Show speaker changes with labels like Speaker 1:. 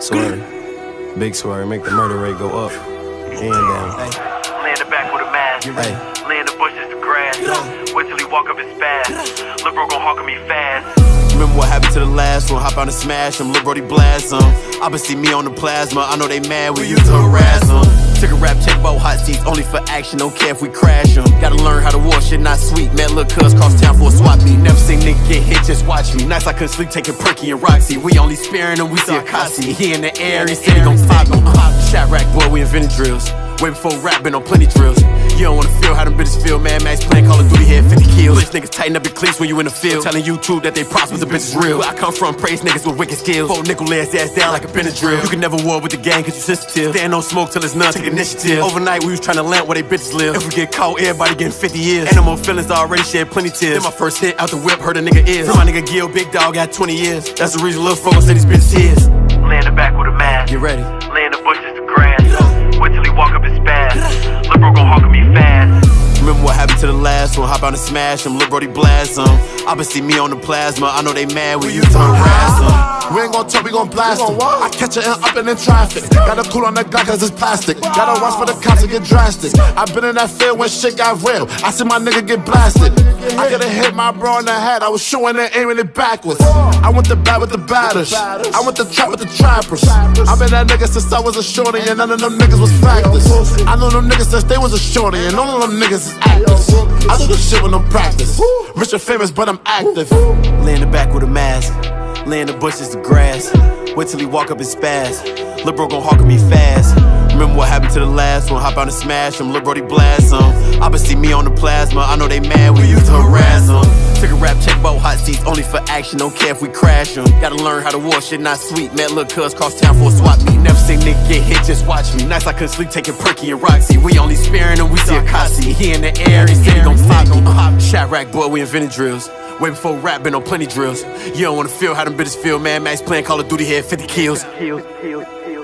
Speaker 1: Swear. Big swear, make the murder rate go up and down.
Speaker 2: Hey. Land the back with a mask.
Speaker 1: Hey.
Speaker 2: Land the bushes to grass. Wait till he walk up his fast. Lil' bro gon' hawk me fast.
Speaker 3: Remember what happened to the last one? Hop out and smash them, Lil' Brody blast them. I been see me on the plasma, I know they mad, we used to harass them. Rap check, both hot seats, only for action, don't care if we crash them. Gotta learn how to war, shit not sweet. Met Lil' Cuz cross town for a swap meet. Never seen nigga get hit, just watch me. Nights I couldn't sleep, taking Perky and Roxy. We only sparing them, we see a. He in the air, he said he gon' pop him. Shot rack boy, we invented drills. Way before rap, been on plenty drills. You don't wanna feel how them bitches feel. Mad Max playing Call of Duty, had 50 kills. Bitch niggas tighten up your cleats when you in the field. Telling YouTube that they props, prosper, the bitch is real. Where I come from, praise niggas with wicked skills. Four nickel ass ass down like a Benadryl. You can never war with the gang cause you sensitive. Stand on smoke till it's none, take initiative. Overnight, we was trying to land where they bitches live. If we get caught, everybody getting 50 years. Animal feelings already shed plenty tears. Then my first hit out the whip, hurt a nigga ears. My nigga Gil, big dog, got 20 years. That's the reason little folks say these bitches his.
Speaker 2: To
Speaker 3: the last one? Hop out and smash them, Lil' Brody blast them. See me on the plasma, I know they mad, used to harass them.
Speaker 4: We ain't gon' talk, we gon' blast him. I catch her in up and in traffic. Gotta cool on the Glock cause it's plastic. Gotta watch for the cops to get drastic. i been in that field when shit got real. I see my nigga get blasted. I coulda hit my bro in the head. I was shooting and aiming it backwards. I went to bat with the batters. I went to trap with the trappers. i been that nigga since I was a shorty and none of them niggas was factors. I know them niggas since they was a shorty and none of them niggas is actors. I do this shit with no practice. Rich and famous, but I'm active.
Speaker 3: Lay in the back with a mask. Lay in the bushes of grass. Wait till he walk up and spaz. Lil' bro gon' hawk me fast. Remember what happened to the last one? Hop out and smash him. Lil' Brody blast him. I been see me on the plasma. I know they mad, we used to harass them. Took a rap check, both hot seats, only for action. Don't care if we crash them. Gotta learn how to war, shit not sweet. Met Lil' Cuz cross town for a swap meet. Never seen nigga get hit, just watch me. Nights I couldn't sleep, taking Perky and Roxy. We only sparing them, we see a Kasi. He in the air, he said he gon' pop me. Shot rack boy, we invented drills. Way before rap, been on plenty drills. You don't wanna feel how them bitches feel. man. Max playing Call of Duty, had 50 kills.
Speaker 2: Kills, kills, kills.